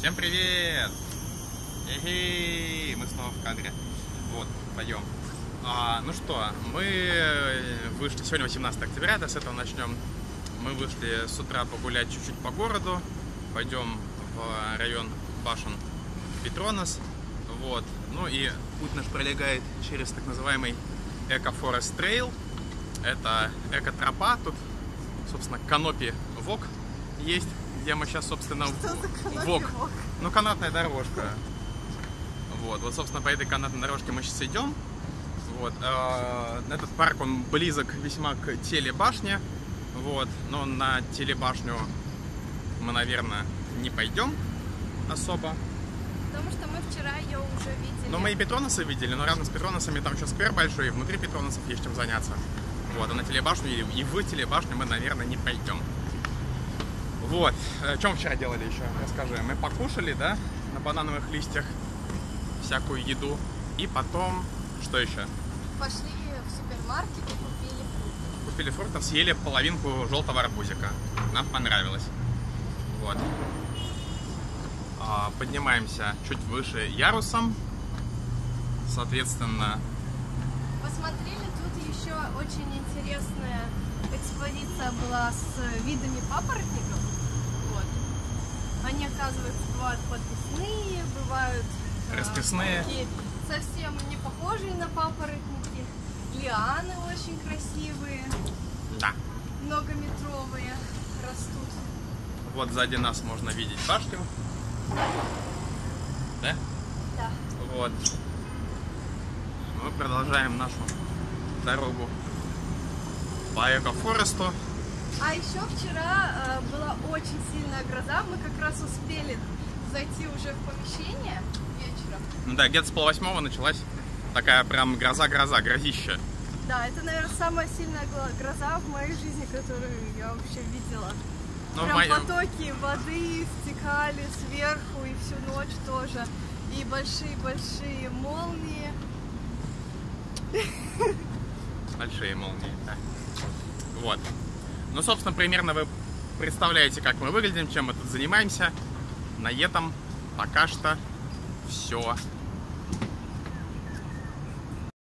Всем привет! Эй, мы снова в кадре. Вот, пойдем. А, ну что, мы вышли, сегодня 18 октября, да, с этого начнем. Мы вышли с утра погулять чуть-чуть по городу. Пойдем в район башен Петронас. Вот. Ну и путь наш пролегает через так называемый Eco Forest Trail. Это эко-тропа. Тут, собственно, канопи Вок есть, где мы сейчас, собственно, Вок. Ну, канатная дорожка. Вот, вот, собственно, по этой канатной дорожке мы сейчас идем. Вот, э, этот парк, он близок весьма к телебашне. Вот, но на телебашню мы, наверное, не пойдем особо. Потому что мы вчера ее уже видели. Но мы и Петроносы видели, но рядом с Петроносами там еще сквер большой, и внутри Петроносов есть чем заняться. Вот, а на телебашню и в телебашню мы, наверное, не пойдем. Вот, Э, чем вчера делали еще, расскажи. Мы покушали, да, на банановых листьях всякую еду. И потом, что еще? Пошли в супермаркет и купили фрукты. Купили фруктов, съели половинку желтого арбузика. Нам понравилось. Вот. А, Поднимаемся чуть выше ярусом. Соответственно, Посмотрели, тут еще очень интересная экспозиция была с видами папоротников. Оказывается, бывают подписные, бывают э, Расписные. такие совсем не похожие на папоротники. Лианы очень красивые, да. многометровые растут. Вот сзади нас можно видеть башню. Да? Да. Вот. Мы продолжаем нашу дорогу по Эко-Форесту. А еще вчера э, очень сильная гроза. Мы как раз успели зайти уже в помещение вечером. Ну да, где-то с полвосьмого началась такая прям гроза-гроза, грозища. Да, это, наверное, самая сильная гроза в моей жизни, которую я вообще видела. Ну, Прям моем- потоки воды стекали сверху и всю ночь тоже. И большие-большие молнии. Большие молнии, да. Вот. Ну, собственно, примерно вы представляете, как мы выглядим, чем мы тут занимаемся. На этом пока что все.